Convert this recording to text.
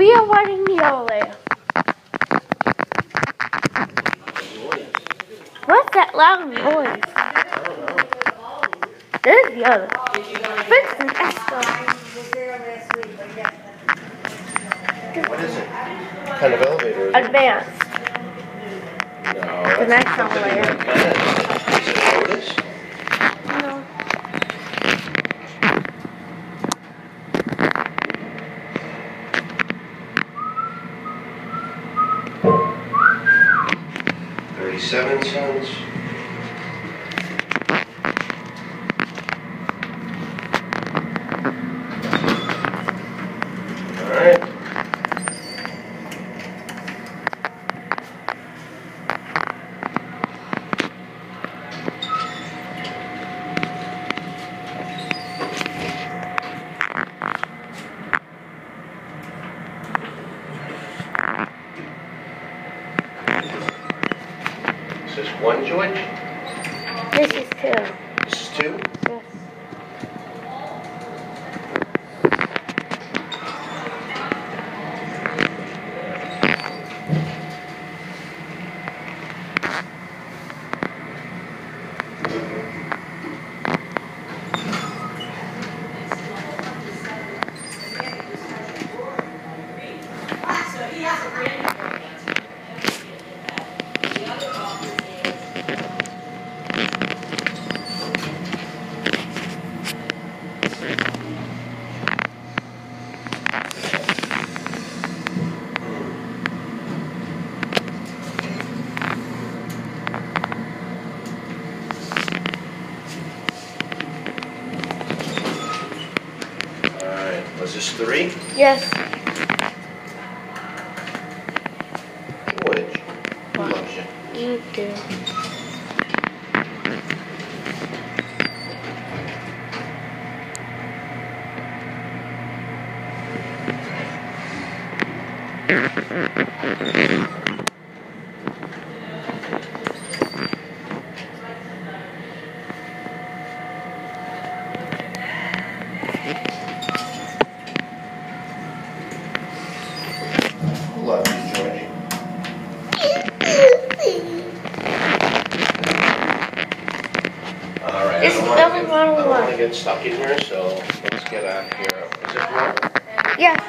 We are running the. What's that loud noise? There's the other. Vincent Esther. What is it? What kind of elevator? Advanced. No, The next elevator. 37 cents. This one, George? This is two. This is two? Yes. All right, was this three? Yes. Loves you? You do. I don't wanna double get- one I don't one. want to get stuck in here, so let's get out here. Is it? Yes.